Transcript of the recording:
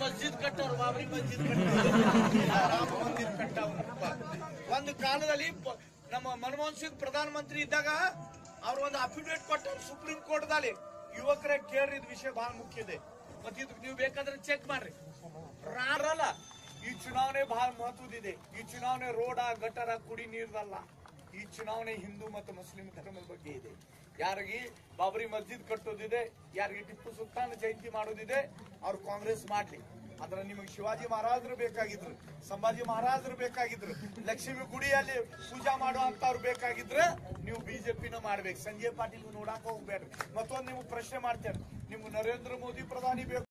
ಮಸ್ಜಿದ್ ಕಟ್ಟವ್ರು ಬಾಬರಿ ಮಸ್ಜಿದ್ ಮಂದಿರ್ ಕಟ್ಟವ್ರು ಒಂದು ಕಾಲದಲ್ಲಿ ನಮ್ಮ ಮನಮೋಹನ್ ಸಿಂಗ್ ಪ್ರಧಾನ ಮಂತ್ರಿ ಇದ್ದಾಗ ಅವ್ರು ಒಂದು ಅಫಿಡೇವಿಟ್ ಕೊಟ್ಟವ್ರು ಸುಪ್ರೀಂ ಕೋರ್ಟ್ ದಲ್ಲಿ ಯುವಕರೇ ಕೇಳ್ರಿ ಇದು ವಿಷಯ ಬಹಳ ಮುಖ್ಯ ಇದೆ. ಮತ್ತೆ ಇದಕ್ಕೆ ನೀವು ಬೇಕಾದ್ರೆ ಚೆಕ್ ಮಾಡ್ರಿ. ರಾರಲ್ಲ ಈ ಚುನಾವಣೆ ಬಹಳ ಮಹತ್ವದಿದೆ ಈ ಚುನಾವಣೆ ರೋಡ ಗಟರ ಕುಡಿ ನೀರ್ದಲ್ಲ ಈ ಚುನಾವಣೆ ಹಿಂದೂ ಮತ್ತು ಮುಸ್ಲಿಂ ಧರ್ಮದ ಬಗ್ಗೆ ಇದೆ. ಯಾರಿಗೆ ಬಾಬರಿ ಮಸ್ಜಿದ್ ಕಟ್ಟೋದಿದೆ, ಯಾರಿಗೆ ಟಿಪ್ಪು ಸುಲ್ತಾನ್ ಜಯಂತಿ ಮಾಡೋದಿದೆ, ಅವ್ರು ಕಾಂಗ್ರೆಸ್ ಮಾಡ್ಲಿ. ಆದ್ರೆ ನಿಮಗೆ ಶಿವಾಜಿ ಮಹಾರಾಜರು ಬೇಕಾಗಿದ್ರು, ಸಂಭಾಜಿ ಮಹಾರಾಜರು ಬೇಕಾಗಿದ್ರು, ಲಕ್ಷ್ಮಿ ಗುಡಿಯಲ್ಲಿ ಪೂಜಾ ಮಾಡುವಂತವ್ರು ಬೇಕಾಗಿದ್ರೆ ನೀವು ಬಿಜೆಪಿನ ಮಾಡ್ಬೇಕು. ಸಂಜಯ್ ಪಾಟೀಲ್ ನೋಡಾಕ ಹೋಗ್ಬೇಡ್ರಿ. ಮತ್ತೊಂದು ನೀವು ಪ್ರಶ್ನೆ ಮಾಡ್ತೇನೆ. ನಿಮ್ಗೆ ನರೇಂದ್ರ ಮೋದಿ ಪ್ರಧಾನಿ ಬೇಕು